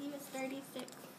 he was 36.